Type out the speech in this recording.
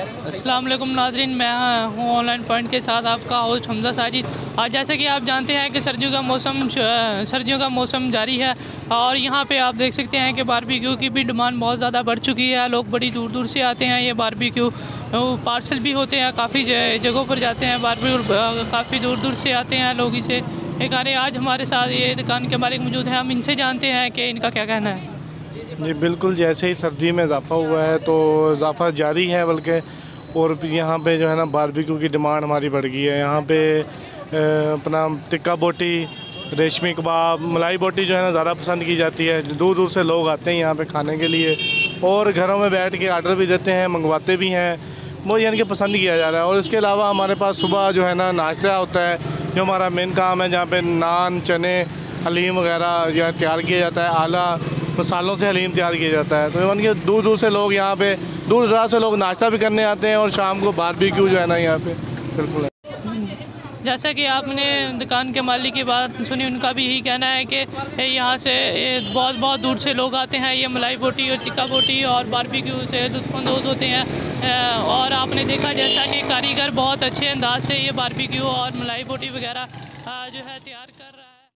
السلام علیکم ناظرین، میں ہوں آن لائن پوائنٹ کے ساتھ آپ کا ہوسٹ حمزہ ساجد۔ آج جیسے کہ آپ جانتے ہیں کہ سردیوں کا موسم، سردیوں کا موسم جاری ہے اور یہاں پہ آپ دیکھ سکتے ہیں کہ باربیکیو کی بھی ڈیمانڈ بہت زیادہ بڑھ چکی ہے۔ لوگ بڑی دور دور سے آتے ہیں، یہ باربیکیو پارسل بھی ہوتے ہیں، کافی جگہوں پر جاتے ہیں۔ باربیکیو کافی دور دور سے آتے ہیں لوگ اسے۔ ایک آرے، آج ہمارے ساتھ یہ دکان کے مالک موجود ہیں۔ ہم ان سے جانتے ہیں کہ ان کا کیا کہنا ہے۔ جی بالکل جیسے ہی سردی میں اضافہ ہوا ہے تو اضافہ جاری ہے بلکہ اور یہاں پہ جو ہے نا باربیکیو کی ڈیمانڈ ہماری بڑھ گئی ہے۔ یہاں پہ اپنا ٹکا بوٹی، ریشمی کباب، ملائی بوٹی جو ہے نا زیادہ پسند کی جاتی ہے۔ دور دور سے لوگ آتے ہیں یہاں پہ کھانے کے لیے اور گھروں میں بیٹھ کے آرڈر بھی دیتے ہیں، منگواتے بھی ہیں۔ وہ یعنی کہ پسند کیا جا رہا ہے۔ اور اس کے علاوہ ہمارے پاس صبح جو ہے نا ناشتہ ہوتا ہے، جو ہمارا مین کام ہے، جہاں پہ نان، چنے، حلیم وغیرہ جو ہے تیار کیا جاتا ہے۔ اعلیٰ مسالوں سے حلیم تیار کیا جاتا ہے۔ تو یعنی کہ دور دور سے لوگ یہاں پہ، دور دراز سے لوگ ناشتہ بھی کرنے آتے ہیں اور شام کو باربیکیو جو ہے نا یہاں پہ، بالکل۔ جیسا کہ آپ نے دکان کے مالک کی بات سنی، ان کا بھی یہی کہنا ہے کہ یہاں سے بہت بہت دور سے لوگ آتے ہیں۔ یہ ملائی بوٹی اور ٹکا بوٹی اور باربیکیو سے لطف اندوز ہوتے ہیں۔ اور آپ نے دیکھا جیسا کہ کاریگر بہت اچھے انداز سے یہ باربیکیو اور ملائی بوٹی وغیرہ جو ہے تیار کر رہا